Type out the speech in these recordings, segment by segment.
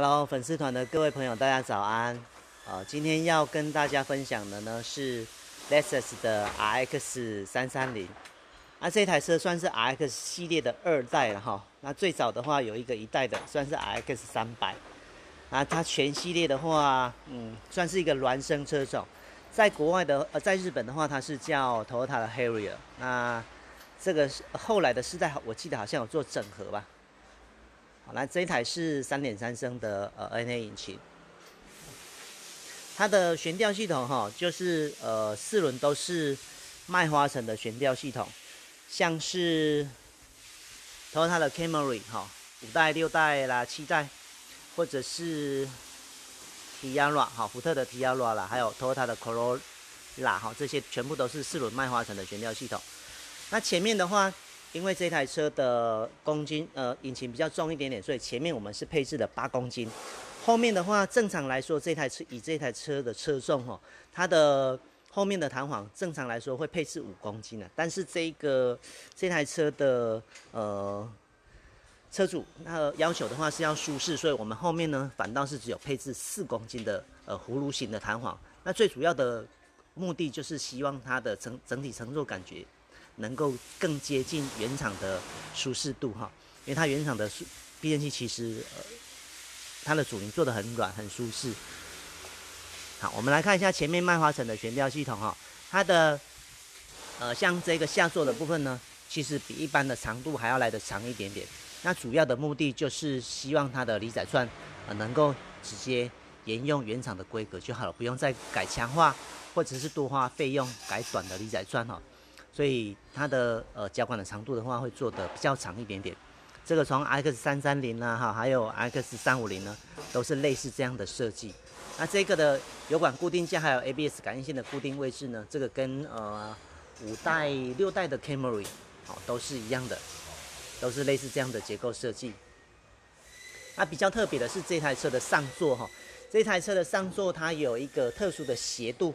Hello，粉丝团的各位朋友，大家早安。呃，今天要跟大家分享的呢是 Lexus 的 RX 三三零。那这台车算是 RX 系列的二代了哈。那最早的话有一个一代的，算是 RX 三百。啊，它全系列的话，嗯，算是一个孪生车种。在国外的呃，在日本的话，它是叫 Toyota Harrier。那这个是后来的世代，我记得好像有做整合吧。好，那这一台是三点三升的呃 NA 引擎。它的悬吊系统哈，就是呃四轮都是麦花臣的悬吊系统，像是 Toyota 的 Camry 哈，五代、六代啦、七代，或者是 Tiara 哈，福特的 Tiara 啦，还有 Toyota 的 Corolla 哈，这些全部都是四轮麦花臣的悬吊系统。那前面的话，因为这台车的公斤呃引擎比较重一点点，所以前面我们是配置的八公斤。后面的话，正常来说，这台车以这台车的车重哈，它的后面的弹簧正常来说会配置五公斤的。但是这个这台车的呃车主那要求的话是要舒适，所以我们后面呢反倒是只有配置四公斤的呃葫芦形的弹簧。那最主要的目的就是希望它的整整体乘坐感觉能够更接近原厂的舒适度哈，因为它原厂的避震器其实呃。它的阻尼做的很软，很舒适。好，我们来看一下前面麦花臣的悬吊系统哈，它的呃像这个下座的部分呢，其实比一般的长度还要来的长一点点。那主要的目的就是希望它的离载串呃能够直接沿用原厂的规格就好了，不用再改强化或者是多花费用改短的离载串哈。所以它的呃脚管的长度的话会做的比较长一点点。这个从 X 三三零呢，哈，还有 X 三五零呢，都是类似这样的设计。那这个的油管固定架还有 ABS 感应线的固定位置呢，这个跟呃五代六代的 Camry 好都是一样的，都是类似这样的结构设计。那比较特别的是这台车的上座哈，这台车的上座它有一个特殊的斜度。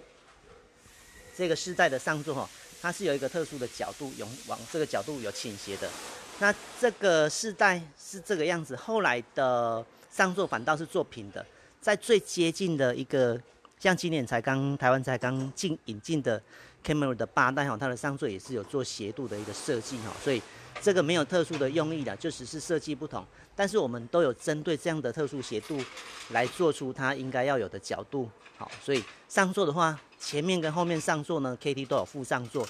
这个四代的上座哈，它是有一个特殊的角度，有往这个角度有倾斜的。那这个世代是这个样子，后来的上座反倒是做平的，在最接近的一个，像今年才刚台湾才刚进引进的 Camry 的八代哈，它的上座也是有做斜度的一个设计哈，所以这个没有特殊的用意的，就只是设计不同，但是我们都有针对这样的特殊斜度来做出它应该要有的角度，好，所以上座的话，前面跟后面上座呢，KT 都有附上座，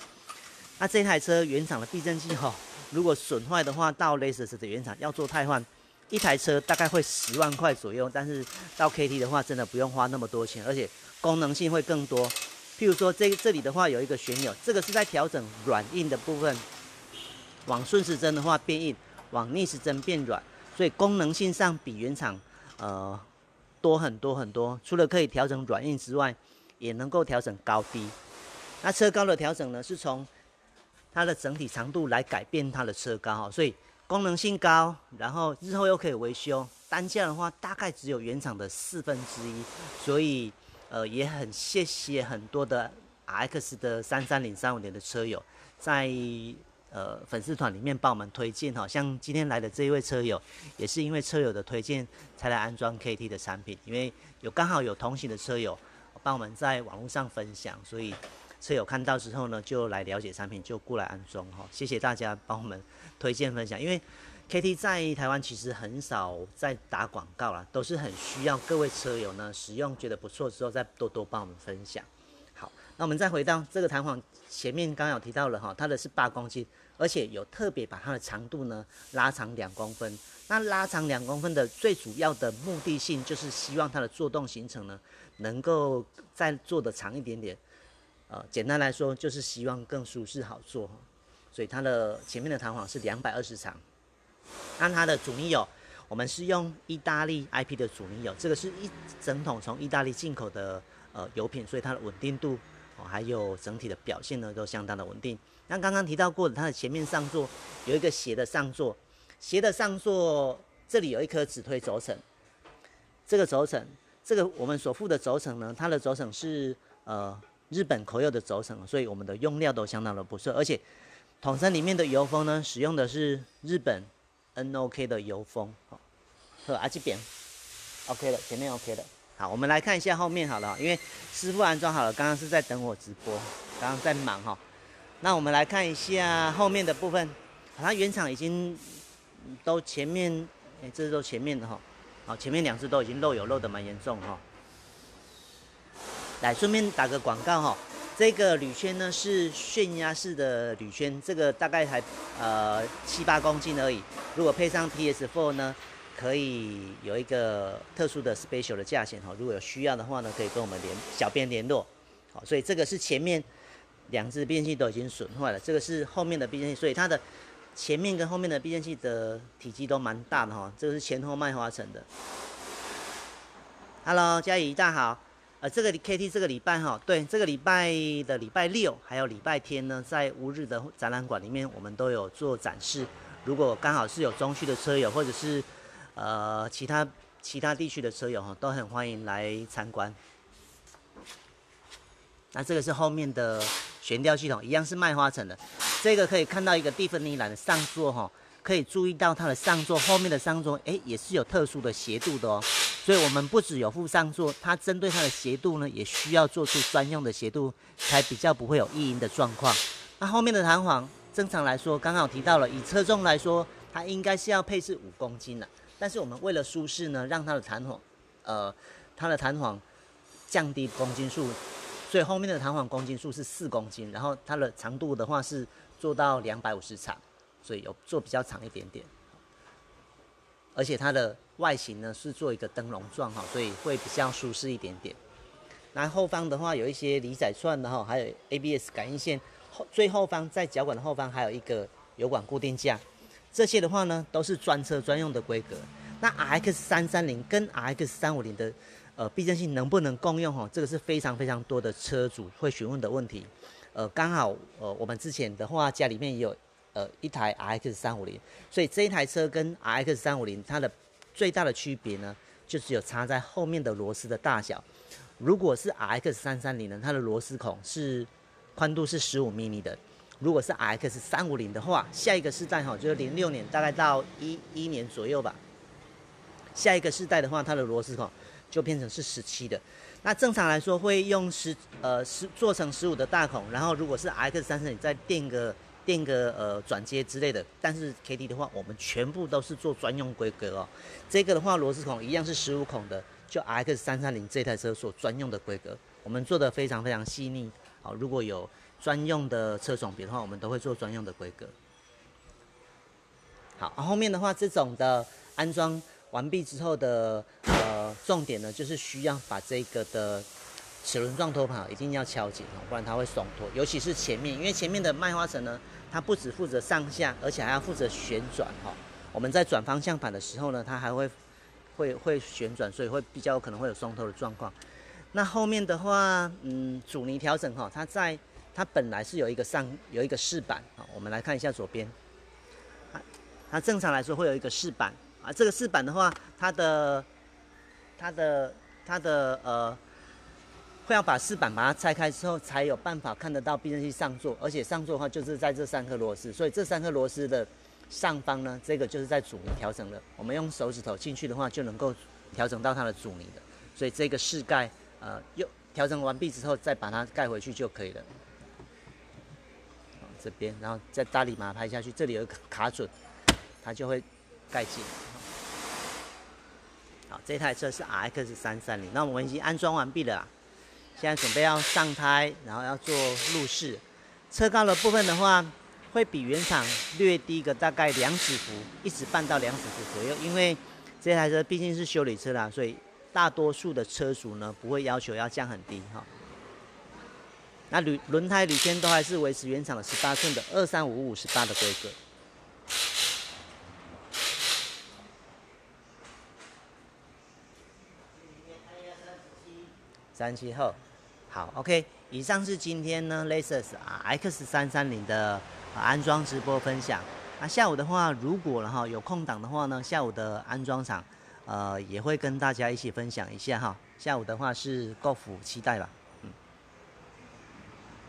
那这台车原厂的避震器哈。如果损坏的话，到 Lexus 的原厂要做汰换，一台车大概会十万块左右。但是到 KT 的话，真的不用花那么多钱，而且功能性会更多。譬如说，这这里的话有一个旋钮，这个是在调整软硬的部分，往顺时针的话变硬，往逆时针变软，所以功能性上比原厂呃多很多很多。除了可以调整软硬之外，也能够调整高低。那车高的调整呢，是从它的整体长度来改变它的车高哈，所以功能性高，然后日后又可以维修，单价的话大概只有原厂的四分之一，所以呃也很谢谢很多的 RX 的三三零三五零的车友在呃粉丝团里面帮我们推荐哈，像今天来的这一位车友，也是因为车友的推荐才来安装 KT 的产品，因为有刚好有同行的车友帮我们在网络上分享，所以。车友看到之后呢，就来了解产品，就过来安装哈。谢谢大家帮我们 推荐分享，因为 KT 在台湾其实很少在打广告啦，都是很需要各位车友呢使用觉得不错之后再多多帮我们分享。好，那我们再回到这个弹簧，前面刚有提到了哈，它的是八公斤，而且有特别把它的长度呢拉长两公分。那拉长两公分的最主要的目的性就是希望它的做动行程呢能够再做的长一点点。呃，简单来说就是希望更舒适好坐，所以它的前面的弹簧是两百二十长。那它的阻尼油，我们是用意大利 IP 的阻尼油，这个是一整桶从意大利进口的呃油品，所以它的稳定度哦，还有整体的表现呢都相当的稳定。那刚刚提到过的，它的前面上座有一个斜的上座，斜的上座这里有一颗止推轴承，这个轴承，这个我们所附的轴承呢，它的轴承是呃。日本口有的轴承，所以我们的用料都相当的不错，而且桶身里面的油封呢，使用的是日本 NOK 的油封。好，和阿这边，OK 了，前面 OK 了。好，我们来看一下后面好了，因为师傅安装好了，刚刚是在等我直播，刚刚在忙哈。那我们来看一下后面的部分，它原厂已经都前面，哎，这都前面的哈。好，前面两只都已经漏油漏的蛮严重哈。来，顺便打个广告哈，这个铝圈呢是旋压式的铝圈，这个大概才呃七八公斤而已。如果配上 PS4 呢？可以有一个特殊的 special 的价钱哈，如果有需要的话呢，可以跟我们联小编联络。好，所以这个是前面两只变线器都已经损坏了，这个是后面的变线器，所以它的前面跟后面的变线器的体积都蛮大的哈。这个是前后麦花臣的。Hello，嘉怡大家好。呃，这个 KT 这个礼拜哈，对，这个礼拜的礼拜六还有礼拜天呢，在乌日的展览馆里面，我们都有做展示。如果刚好是有中区的车友或者是呃，其他其他地区的车友哈，都很欢迎来参观。那这个是后面的悬吊系统，一样是麦花臣的。这个可以看到一个蒂芬尼蓝的上座哈，可以注意到它的上座后面的上座，哎，也是有特殊的斜度的哦。所以我们不只有副上座，它针对它的斜度呢，也需要做出专用的斜度，才比较不会有异音的状况。那后面的弹簧，正常来说，刚好提到了，以车重来说，它应该是要配置五公斤的。但是我们为了舒适呢，让它的弹簧，呃，它的弹簧降低公斤数，所以后面的弹簧公斤数是四公斤，然后它的长度的话是做到两百五十长，所以有做比较长一点点。而且它的外形呢是做一个灯笼状哈，所以会比较舒适一点点。那后方的话有一些离载串的哈，还有 ABS 感应线，后最后方在脚管的后方还有一个油管固定架。这些的话呢，都是专车专用的规格。那 RX 三三零跟 RX 三五零的呃避震器能不能共用？哈，这个是非常非常多的车主会询问的问题。呃，刚好呃我们之前的话家里面也有呃一台 RX 三五零，所以这一台车跟 RX 三五零它的最大的区别呢，就只有插在后面的螺丝的大小。如果是 RX 三三零呢，它的螺丝孔是宽度是十五 mm 的。如果是 RX 三五零的话，下一个世代哈，就是零六年大概到一一年左右吧。下一个世代的话，它的螺丝孔就变成是十七的。那正常来说会用十呃十做成十五的大孔，然后如果是 RX 三三零再垫个垫个呃转接之类的。但是 KT 的话，我们全部都是做专用规格哦。这个的话螺丝孔一样是十五孔的，就 X 三三零这台车所专用的规格，我们做的非常非常细腻。好，如果有。专用的车种别的话，我们都会做专用的规格。好，后面的话，这种的安装完毕之后的呃重点呢，就是需要把这个的齿轮状托盘一定要敲紧哦，不然它会松脱。尤其是前面，因为前面的麦花臣呢，它不只负责上下，而且还要负责旋转哈。我们在转方向盘的时候呢，它还会会会旋转，所以会比较可能会有松脱的状况。那后面的话，嗯，阻尼调整哈，它在它本来是有一个上有一个饰板啊，我们来看一下左边，它它正常来说会有一个饰板啊，这个饰板的话，它的它的它的呃，会要把饰板把它拆开之后，才有办法看得到避震器上座，而且上座的话就是在这三颗螺丝，所以这三颗螺丝的上方呢，这个就是在阻尼调整的，我们用手指头进去的话就能够调整到它的阻尼的，所以这个饰盖呃又调整完毕之后再把它盖回去就可以了。这边，然后再大力把它拍下去，这里有个卡准，它就会盖紧。好，这台车是 RX 三三零，那我们已经安装完毕了，现在准备要上胎，然后要做路试。车高的部分的话，会比原厂略低个大概两指幅，一指半到两指幅左右，因为这台车毕竟是修理车啦，所以大多数的车主呢不会要求要降很低哈。那铝轮胎铝圈都还是维持原厂的十八寸的二三五五十八的规格。三七后，好，OK。以上是今天呢，Lexus 啊 X 三三零的安装直播分享。那下午的话，如果然后有空档的话呢，下午的安装厂，呃，也会跟大家一起分享一下哈。下午的话是 Golf 期待吧。嗯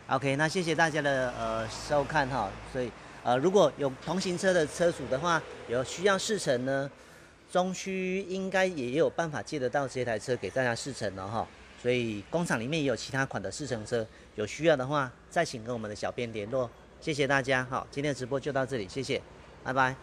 OK，那谢谢大家的呃收看哈，所以呃如果有同行车的车主的话，有需要试乘呢，中区应该也有办法借得到这台车给大家试乘了哈。所以工厂里面也有其他款的四乘车，有需要的话再请跟我们的小编联络。谢谢大家，好，今天的直播就到这里，谢谢，拜拜。